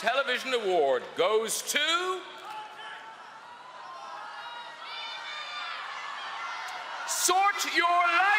Television Award goes to. Sort Your Life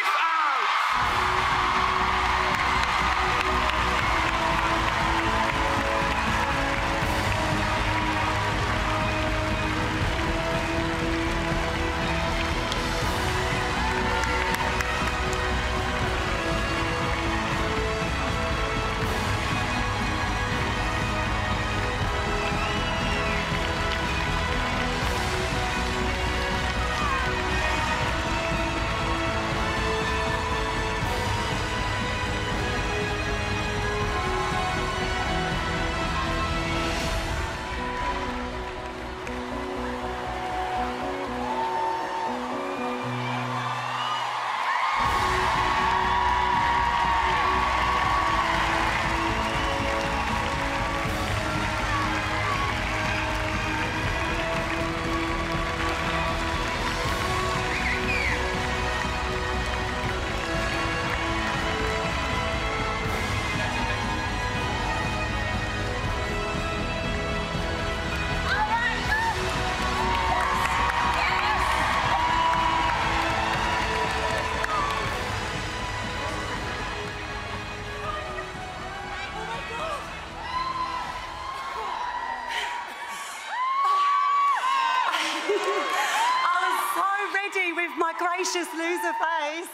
I was so ready with my gracious loser face.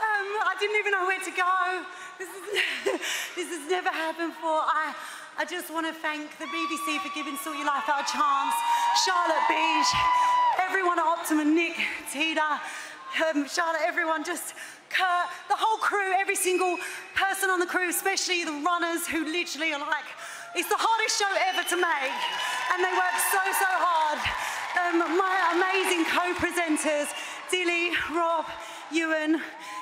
Um, I didn't even know where to go. This, is, this has never happened before. I, I just want to thank the BBC for giving Sort Your Life Out a chance, Charlotte Beige, everyone at Optomen, Nick, Tita, um, Charlotte, everyone, just Kurt, the whole crew, every single person on the crew, especially the runners who literally are like, it's the hardest show ever to make. And they work so, so hard. Um, my amazing co-presenters, Dilly, Rob, Iwan,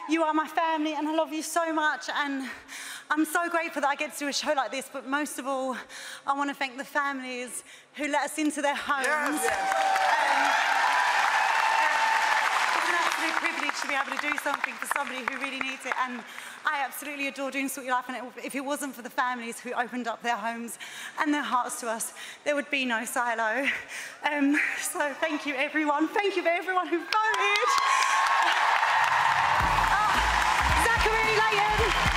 you are my family and I love you so much. And I'm so grateful that I get to do a show like this, but most of all, I want to thank the families who let us into their homes. Um, it's an to be able to do something for somebody who really needs it. And I absolutely adore doing Sort Your Life. And it, if it wasn't for the families who opened up their homes and their hearts to us, there would be no silo. Um, so thank you, everyone. Thank you for everyone who voted. Ah, Zachary, Leighton,